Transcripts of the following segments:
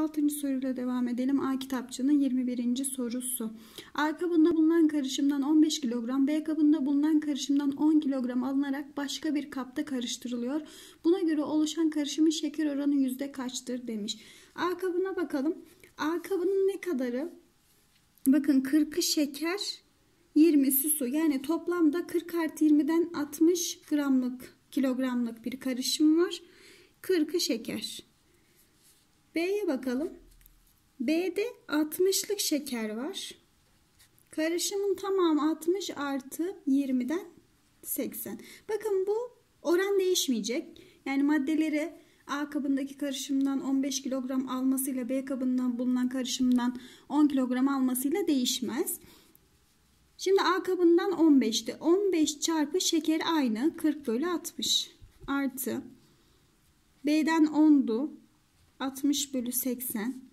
6. soruyla devam edelim. A kitapçının 21. sorusu. A kabında bulunan karışımdan 15 kilogram, B kabında bulunan karışımdan 10 kilogram alınarak başka bir kapta karıştırılıyor. Buna göre oluşan karışımın şeker oranı yüzde kaçtır demiş. A kabına bakalım. A kabının ne kadarı? Bakın 40'ı şeker, 20'si su. Yani toplamda 40 artı 20'den 60 gramlık, kilogramlık bir karışım var. 40'ı şeker. B'ye bakalım. B'de 60'lık şeker var. Karışımın tamamı 60 artı 20'den 80. Bakın bu oran değişmeyecek. Yani maddeleri A kabındaki karışımdan 15 kilogram almasıyla B kabından bulunan karışımdan 10 kilogram almasıyla değişmez. Şimdi A kabından 15'ti. 15 çarpı şeker aynı 40 bölü 60 artı B'den 10'du. 60 bölü 80.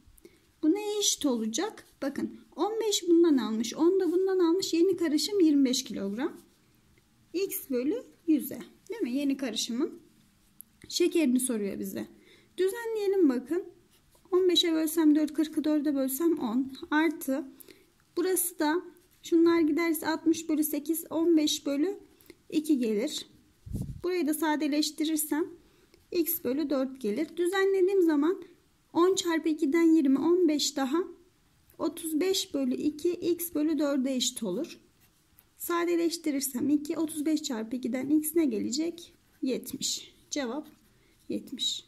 Bu neye eşit olacak? Bakın 15 bundan almış. 10 da bundan almış. Yeni karışım 25 kilogram. X bölü 100'e. Değil mi? Yeni karışımın şekerini soruyor bize. Düzenleyelim bakın. 15'e bölsem 4, 40'ı 4'e bölsem 10. Artı burası da şunlar giderse 60 bölü 8, 15 bölü 2 gelir. Burayı da sadeleştirirsem x bölü 4 gelir. Düzenlediğim zaman 10 çarpı 2'den 20 15 daha 35 bölü 2 x bölü 4'e eşit olur. Sadeleştirirsem 2 35 çarpı 2'den x ne gelecek? 70. Cevap 70.